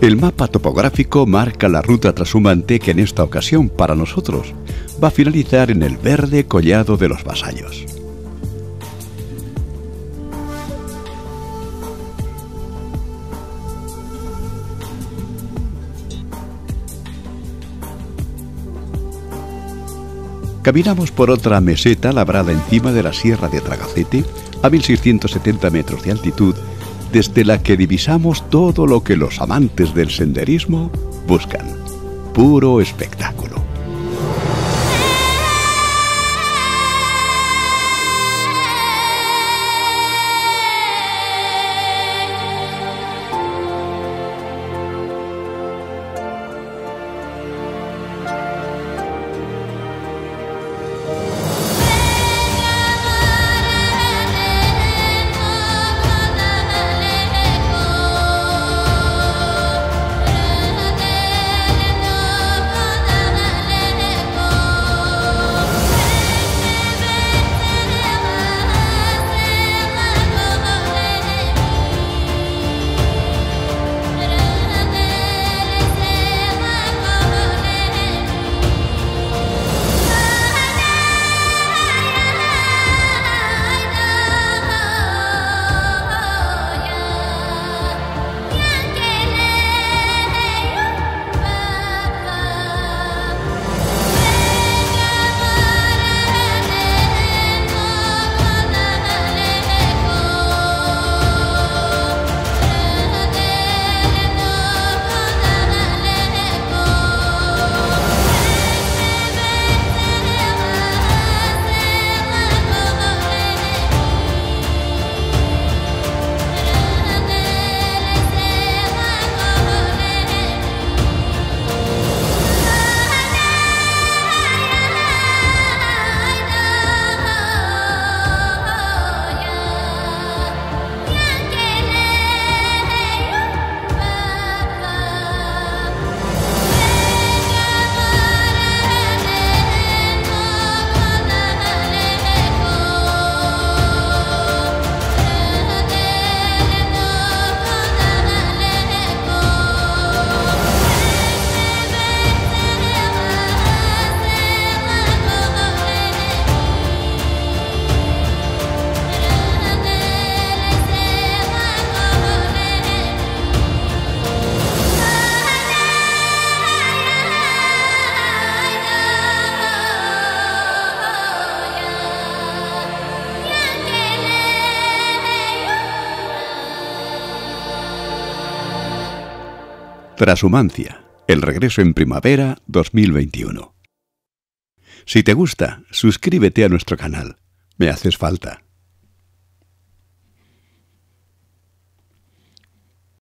El mapa topográfico marca la ruta trashumante que en esta ocasión para nosotros va a finalizar en el verde collado de los vasallos. Caminamos por otra meseta labrada encima de la Sierra de Tragacete, a 1670 metros de altitud, desde la que divisamos todo lo que los amantes del senderismo buscan. Puro espectáculo. Trashumancia, el regreso en primavera 2021. Si te gusta, suscríbete a nuestro canal. Me haces falta.